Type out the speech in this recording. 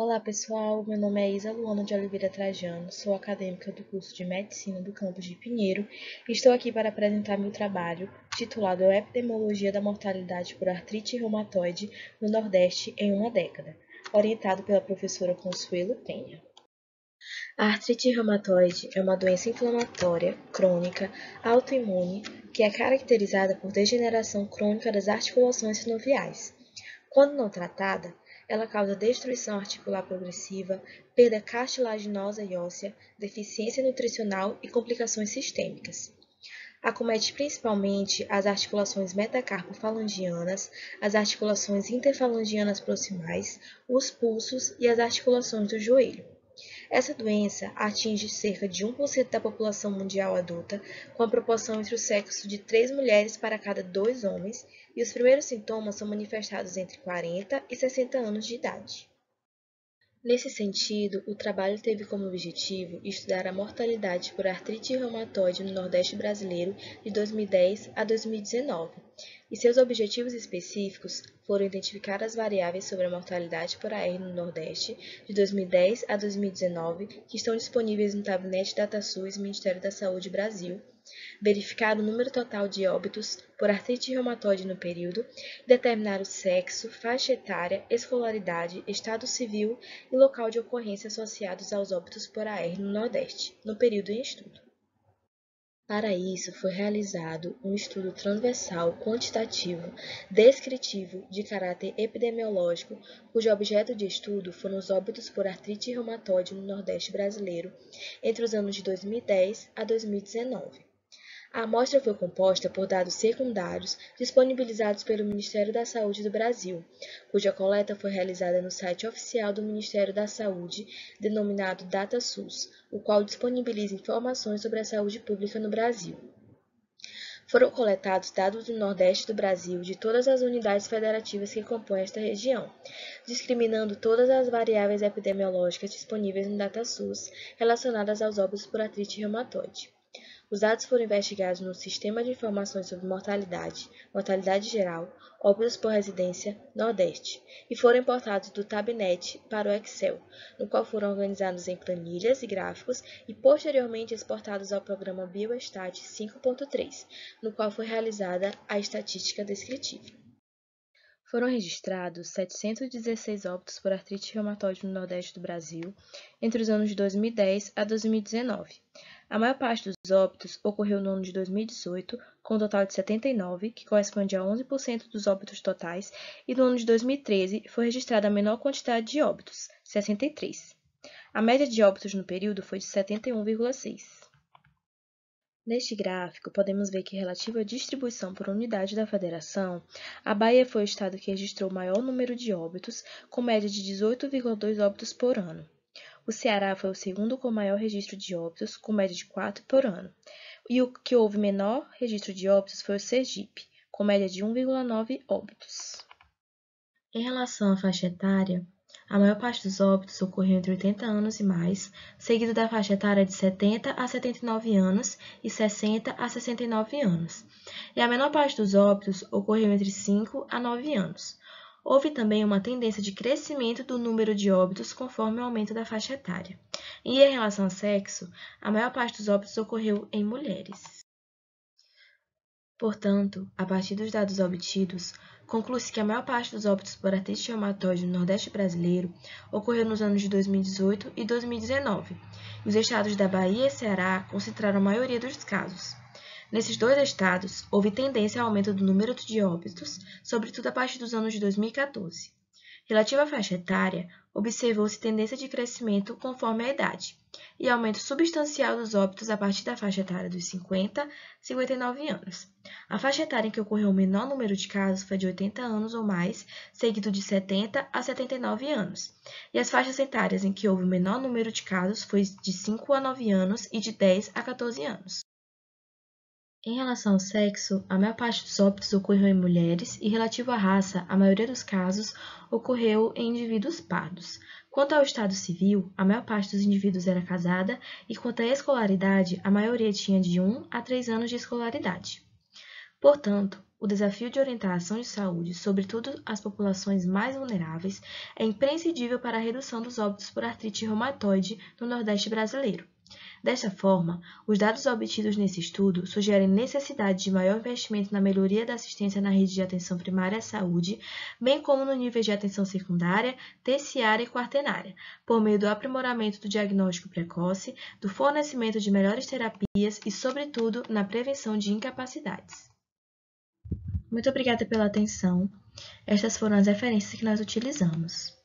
Olá pessoal, meu nome é Isa Luana de Oliveira Trajano, sou acadêmica do curso de Medicina do campus de Pinheiro e estou aqui para apresentar meu trabalho titulado Epidemiologia da Mortalidade por Artrite Reumatoide no Nordeste em uma década, orientado pela professora Consuelo Penha. A artrite reumatoide é uma doença inflamatória, crônica, autoimune, que é caracterizada por degeneração crônica das articulações sinoviais. Quando não tratada, ela causa destruição articular progressiva, perda cartilaginosa e óssea, deficiência nutricional e complicações sistêmicas. Acomete principalmente as articulações metacarpofalangianas, as articulações interfalangianas proximais, os pulsos e as articulações do joelho. Essa doença atinge cerca de 1% da população mundial adulta, com a proporção entre o sexo de 3 mulheres para cada 2 homens, e os primeiros sintomas são manifestados entre 40 e 60 anos de idade. Nesse sentido, o trabalho teve como objetivo estudar a mortalidade por artrite reumatoide no Nordeste brasileiro de 2010 a 2019, e seus objetivos específicos foram identificar as variáveis sobre a mortalidade por AR no Nordeste de 2010 a 2019 que estão disponíveis no Tabnet DataSUS Ministério da Saúde Brasil verificar o número total de óbitos por artrite reumatoide no período, determinar o sexo, faixa etária, escolaridade, estado civil e local de ocorrência associados aos óbitos por AR no Nordeste, no período em estudo. Para isso, foi realizado um estudo transversal, quantitativo, descritivo, de caráter epidemiológico, cujo objeto de estudo foram os óbitos por artrite reumatoide no Nordeste brasileiro entre os anos de 2010 a 2019. A amostra foi composta por dados secundários disponibilizados pelo Ministério da Saúde do Brasil, cuja coleta foi realizada no site oficial do Ministério da Saúde, denominado DataSUS, o qual disponibiliza informações sobre a saúde pública no Brasil. Foram coletados dados do Nordeste do Brasil de todas as unidades federativas que compõem esta região, discriminando todas as variáveis epidemiológicas disponíveis no DataSUS relacionadas aos óbitos por artrite reumatoide. Os dados foram investigados no Sistema de Informações sobre Mortalidade, Mortalidade Geral, Óbitos por Residência, Nordeste, e foram importados do Tabnet para o Excel, no qual foram organizados em planilhas e gráficos e posteriormente exportados ao programa Biostat 5.3, no qual foi realizada a estatística descritiva. Foram registrados 716 óbitos por artrite reumatoide no Nordeste do Brasil entre os anos de 2010 a 2019. A maior parte dos óbitos ocorreu no ano de 2018, com um total de 79, que corresponde a 11% dos óbitos totais, e no ano de 2013 foi registrada a menor quantidade de óbitos, 63. A média de óbitos no período foi de 71,6. Neste gráfico, podemos ver que, relativo à distribuição por unidade da federação, a Bahia foi o estado que registrou o maior número de óbitos, com média de 18,2 óbitos por ano. O Ceará foi o segundo com maior registro de óbitos, com média de 4 por ano. E o que houve menor registro de óbitos foi o Sergipe, com média de 1,9 óbitos. Em relação à faixa etária, a maior parte dos óbitos ocorreu entre 80 anos e mais, seguido da faixa etária de 70 a 79 anos e 60 a 69 anos. E a menor parte dos óbitos ocorreu entre 5 a 9 anos. Houve também uma tendência de crescimento do número de óbitos conforme o aumento da faixa etária. E em relação ao sexo, a maior parte dos óbitos ocorreu em mulheres. Portanto, a partir dos dados obtidos, conclui-se que a maior parte dos óbitos por artrite reumatoide no Nordeste brasileiro ocorreu nos anos de 2018 e 2019, e os estados da Bahia e Ceará concentraram a maioria dos casos. Nesses dois estados, houve tendência ao aumento do número de óbitos, sobretudo a partir dos anos de 2014. Relativa à faixa etária, observou-se tendência de crescimento conforme a idade, e aumento substancial dos óbitos a partir da faixa etária dos 50 a 59 anos. A faixa etária em que ocorreu o menor número de casos foi de 80 anos ou mais, seguido de 70 a 79 anos. E as faixas etárias em que houve o menor número de casos foi de 5 a 9 anos e de 10 a 14 anos. Em relação ao sexo, a maior parte dos óbitos ocorreu em mulheres e, relativo à raça, a maioria dos casos ocorreu em indivíduos pardos. Quanto ao estado civil, a maior parte dos indivíduos era casada e, quanto à escolaridade, a maioria tinha de 1 a 3 anos de escolaridade. Portanto, o desafio de orientar a ação de saúde, sobretudo as populações mais vulneráveis, é imprescindível para a redução dos óbitos por artrite reumatoide no Nordeste brasileiro. Desta forma, os dados obtidos nesse estudo sugerem necessidade de maior investimento na melhoria da assistência na rede de atenção primária à saúde, bem como no nível de atenção secundária, terciária e quaternária, por meio do aprimoramento do diagnóstico precoce, do fornecimento de melhores terapias e, sobretudo, na prevenção de incapacidades. Muito obrigada pela atenção. Estas foram as referências que nós utilizamos.